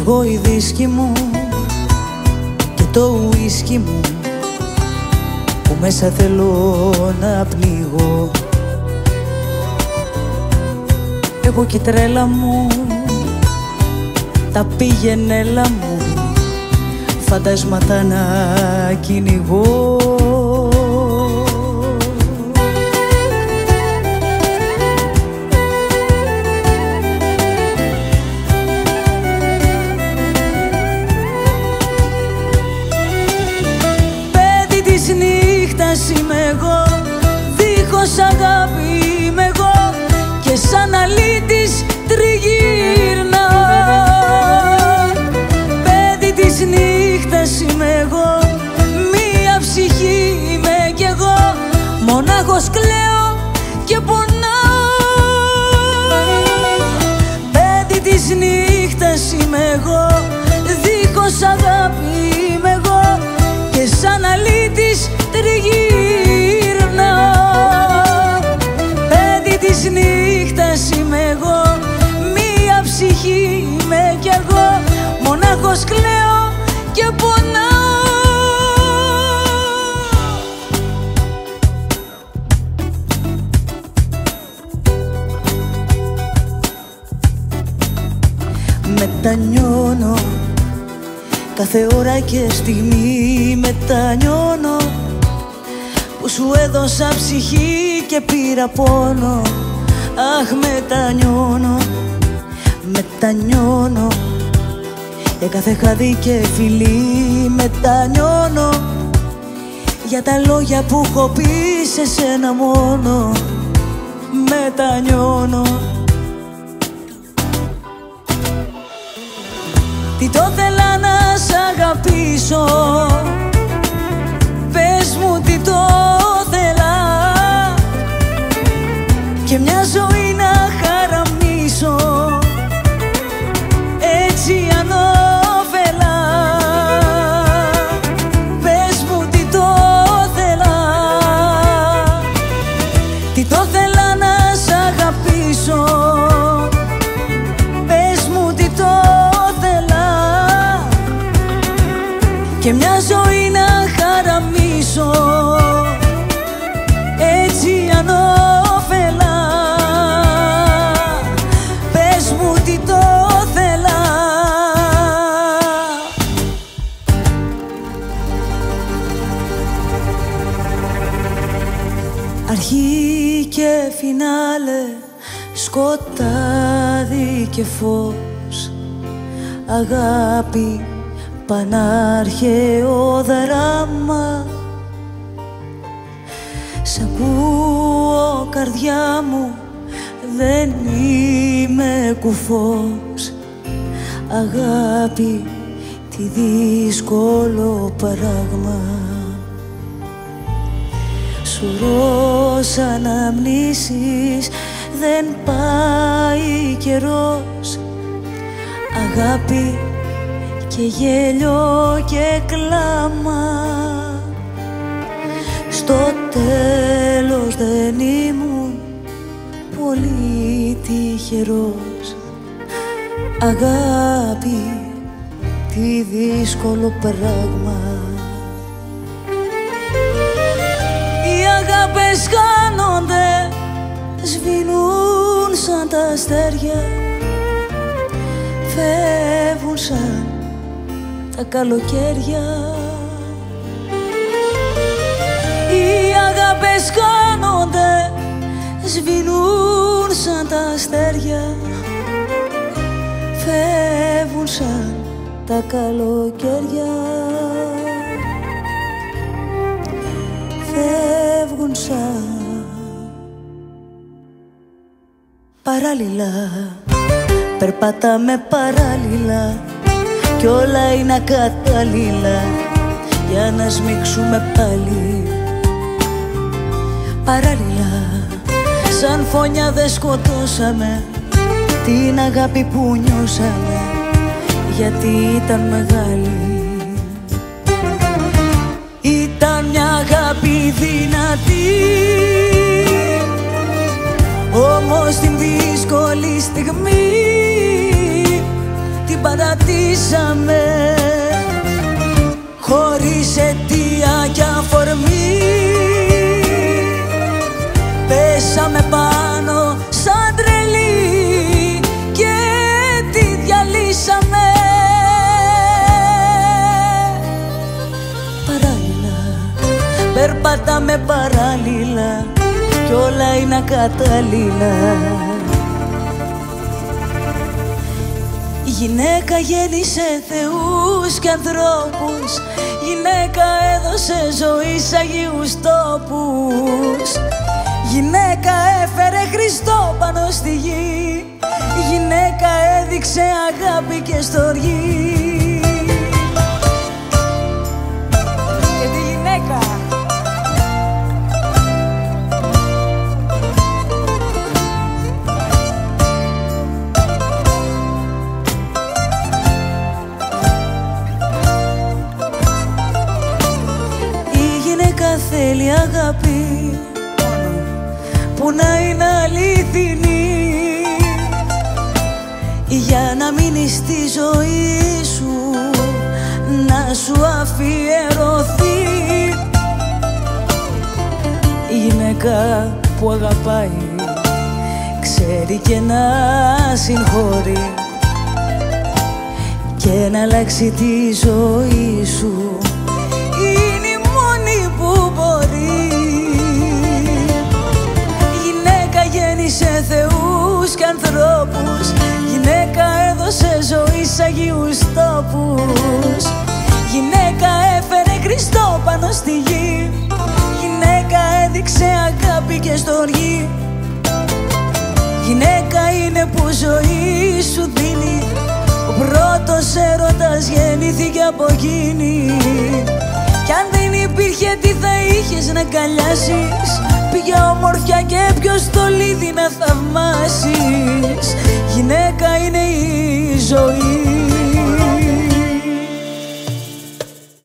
Εγώ η δίσκη μου και το ουίσκι μου που μέσα θέλω να πνίγω. Εγώ και η τρέλα μου τα πήγαινε μου φαντάσματα να κυνηγώ μονάχος κλαίω και πονάω. Μετανιώνω κάθε ώρα και στιγμή. Μετανιώνω που σου έδωσα ψυχή και πήρα πόνο. Αχ μετανιώνω, μετανιώνω για κάθε χαδί και φιλί μετανιώνω για τα λόγια που έχω πει σε σένα μόνο. Μετανιώνω. Τι το θέλα να σ' αγαπήσω φινάλε Σκοτάδι και φως. Αγάπη πανάρχαιο δράμα. Σ' ακούω καρδιά μου Δεν είμαι κουφός. Αγάπη τι δύσκολο πράγμα Σουρός αναμνήσεις. Δεν πάει καιρός. Αγάπη και γέλιο και κλάμα. Στο τέλος δεν ήμουν πολύ τυχερός. Αγάπη τι δύσκολο πράγμα αγάπες χάνονται Σβήνουν σαν τα αστέρια. Φεύγουν σαν τα καλοκαίρια. Οι αγάπες χάνονται Σβήνουν σαν τα αστέρια. Φεύγουν σαν τα καλοκαίρια. Φεύγουν σαν παράλληλα Περπατάμε παράλληλα κι όλα είναι ακατάλληλα. Για να σμίξουμε πάλι. Παράλληλα σαν φωνιά δεν σκοτώσαμε την αγάπη που νιώσαμε γιατί ήταν μεγάλη. Ήταν μια αγάπη δυνατή όμως την δύσκολη στιγμή την παρά αδυνατήσαμε χωρίς αιτία και αφορμή. Πέσαμε πάνω σαν τρελή και τη διαλύσαμε. Παράλληλα, περπατάμε παράλληλα κι όλα είναι ακατάλληλα Γυναίκα γέννησε θεούς και ανθρώπους. Γυναίκα έδωσε ζωή σ' Αγίους τόπους. Γυναίκα έφερε Χριστό πάνω στη γη. Γυναίκα έδειξε αγάπη και στοργή Η γυναίκα θέλει αγάπη. Που να είναι αληθινή. Για να μείνει στη ζωή σου να σου αφιερωθεί. Η γυναίκα που αγαπάει ξέρει και να συγχωρεί. Και να αλλάξει τη ζωή σου τόπους Γυναίκα έφερε Χριστό πάνω στη γη. Γυναίκα έδειξε αγάπη και στοργή. Γυναίκα είναι που ζωή σου δίνει. Ο πρώτος έρωτας γεννήθηκε από εκείνη. Κι αν δεν υπήρχε τι θα είχες να καλιάσεις Ποια ομορφιά και ποιο στολίδι να θαυμάσεις. Γυναίκα είναι η ζωή